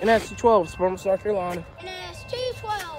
NSC 12, from South Carolina. NS 212.